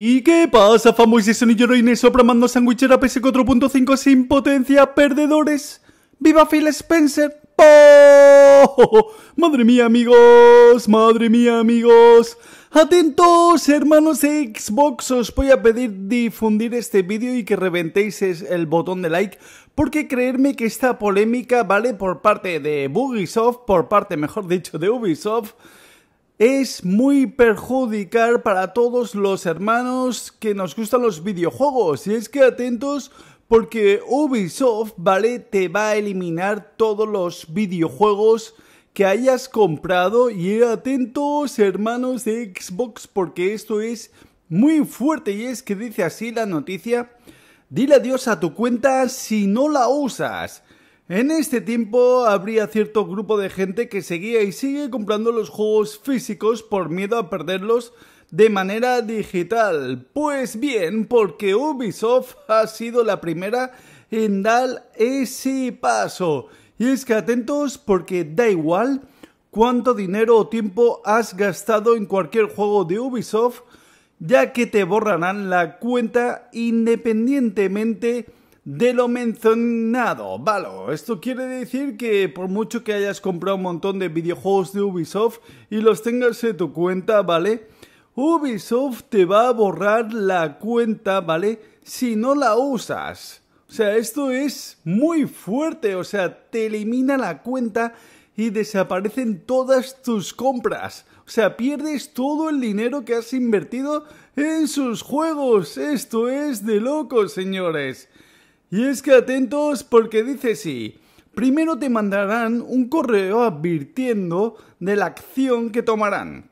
¿Y qué pasa, famosos sonilleroines sopramando sandwichera PS4.5 sin potencia, perdedores? ¡Viva Phil Spencer! ¡Oh! ¡Madre mía, amigos! ¡Madre mía, amigos! Atentos, hermanos Xbox, os voy a pedir difundir este vídeo y que reventéis el botón de like, porque creerme que esta polémica, ¿vale? Por parte de Ubisoft, por parte, mejor dicho, de Ubisoft, es muy perjudicar para todos los hermanos que nos gustan los videojuegos. Y es que atentos porque Ubisoft, ¿vale? Te va a eliminar todos los videojuegos que hayas comprado y atentos hermanos de Xbox porque esto es muy fuerte y es que dice así la noticia. Dile adiós a tu cuenta si no la usas. En este tiempo habría cierto grupo de gente que seguía y sigue comprando los juegos físicos por miedo a perderlos de manera digital. Pues bien, porque Ubisoft ha sido la primera en dar ese paso. Y es que atentos porque da igual cuánto dinero o tiempo has gastado en cualquier juego de Ubisoft, ya que te borrarán la cuenta independientemente de lo mencionado. Vale, esto quiere decir que por mucho que hayas comprado un montón de videojuegos de Ubisoft y los tengas en tu cuenta, ¿vale? Ubisoft te va a borrar la cuenta, ¿vale? Si no la usas. O sea, esto es muy fuerte, o sea, te elimina la cuenta y desaparecen todas tus compras. O sea, pierdes todo el dinero que has invertido en sus juegos. Esto es de locos, señores. Y es que atentos porque dice sí. Primero te mandarán un correo advirtiendo de la acción que tomarán.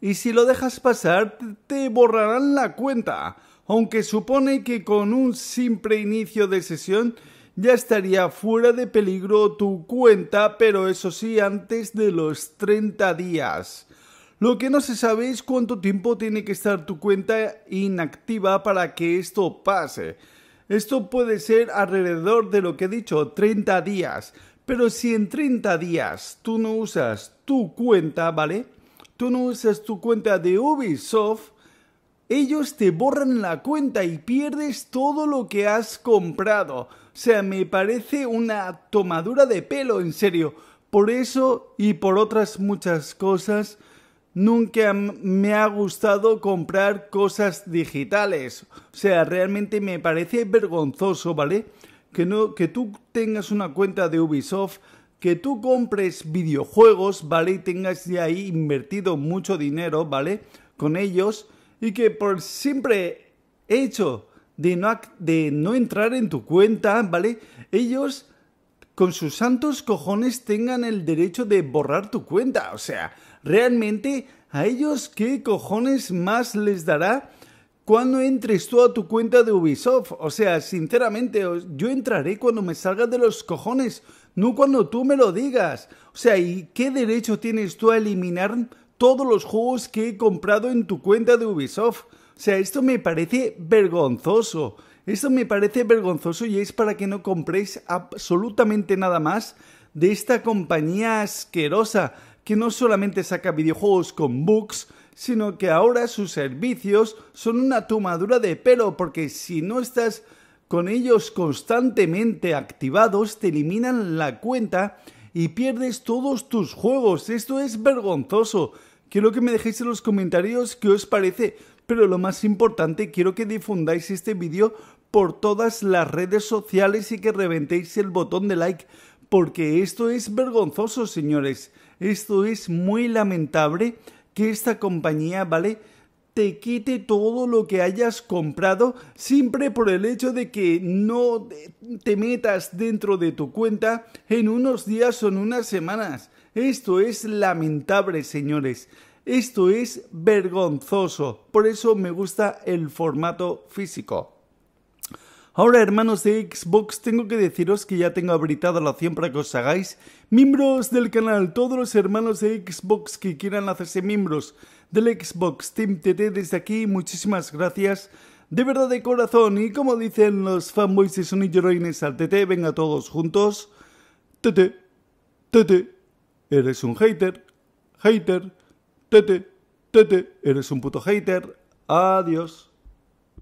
Y si lo dejas pasar, te borrarán la cuenta. Aunque supone que con un simple inicio de sesión ya estaría fuera de peligro tu cuenta, pero eso sí antes de los 30 días. Lo que no se sabe es cuánto tiempo tiene que estar tu cuenta inactiva para que esto pase. Esto puede ser alrededor de lo que he dicho, 30 días. Pero si en 30 días tú no usas tu cuenta, ¿vale? Tú no usas tu cuenta de Ubisoft, ellos te borran la cuenta y pierdes todo lo que has comprado. O sea, me parece una tomadura de pelo, en serio. Por eso y por otras muchas cosas, nunca me ha gustado comprar cosas digitales. O sea, realmente me parece vergonzoso, ¿vale? Que, no, que tú tengas una cuenta de Ubisoft, que tú compres videojuegos, ¿vale? Y tengas de ahí invertido mucho dinero, ¿vale? Con ellos y que por simple hecho de no, de no entrar en tu cuenta, ¿vale? Ellos con sus santos cojones tengan el derecho de borrar tu cuenta. O sea, realmente a ellos qué cojones más les dará cuando entres tú a tu cuenta de Ubisoft. O sea, sinceramente, yo entraré cuando me salga de los cojones, no cuando tú me lo digas. O sea, ¿y qué derecho tienes tú a eliminar todos los juegos que he comprado en tu cuenta de Ubisoft? O sea, esto me parece vergonzoso. Esto me parece vergonzoso y es para que no compréis absolutamente nada más de esta compañía asquerosa que no solamente saca videojuegos con bugs, sino que ahora sus servicios son una tomadura de pelo porque si no estás con ellos constantemente activados te eliminan la cuenta y pierdes todos tus juegos. Esto es vergonzoso. Quiero que me dejéis en los comentarios qué os parece pero lo más importante, quiero que difundáis este vídeo por todas las redes sociales y que reventéis el botón de like, porque esto es vergonzoso, señores. Esto es muy lamentable que esta compañía, ¿vale? te quite todo lo que hayas comprado siempre por el hecho de que no te metas dentro de tu cuenta en unos días o en unas semanas. Esto es lamentable, señores. Esto es vergonzoso. Por eso me gusta el formato físico. Ahora, hermanos de Xbox, tengo que deciros que ya tengo habilitada la opción para que os hagáis miembros del canal. Todos los hermanos de Xbox que quieran hacerse miembros del Xbox Team TT desde aquí, muchísimas gracias. De verdad de corazón, y como dicen los fanboys de Sonic Heroines al TT, venga todos juntos. TT, TT, eres un hater, hater, Tete, Tete, eres un puto hater. Adiós.